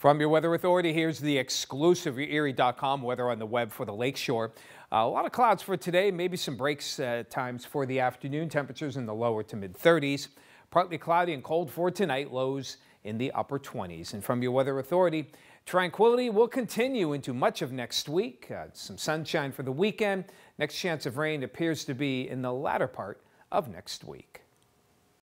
From your Weather Authority, here's the exclusive Erie.com weather on the web for the lakeshore. Uh, a lot of clouds for today, maybe some breaks uh, times for the afternoon. Temperatures in the lower to mid 30s. Partly cloudy and cold for tonight, lows in the upper 20s. And from your Weather Authority, tranquility will continue into much of next week. Uh, some sunshine for the weekend. Next chance of rain appears to be in the latter part of next week.